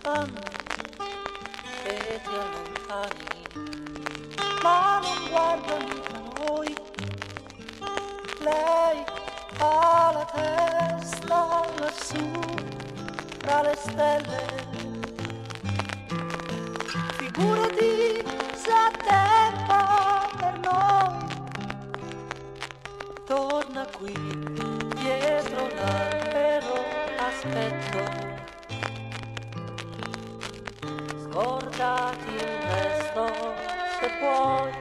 lontano e ti allontani, ma non guarda mica noi. Lei ha la testa lassù tra le stelle. Figurati se ha tempo per noi. Torna qui, dietro l'albero aspetto. Scordati il resto se puoi.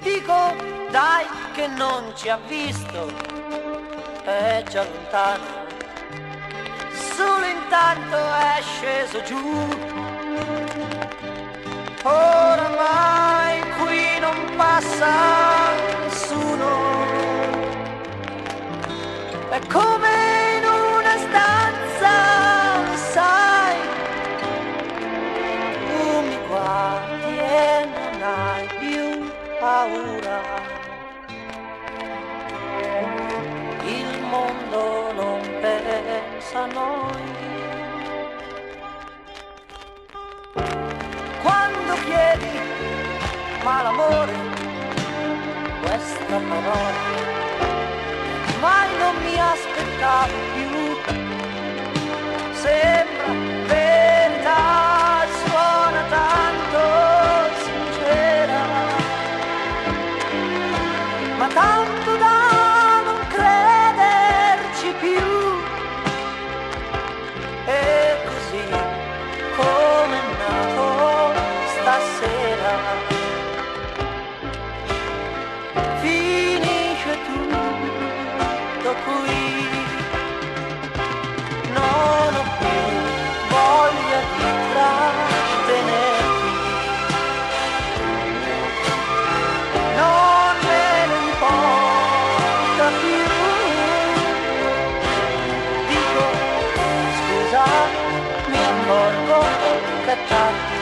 Dico, dai, che non ci ha visto, è già lontano. Solo intanto è sceso giù. Oramai qui non passa nessuno. È come Chiedi ma l'amore, questa parola, mai non mi aspettavo che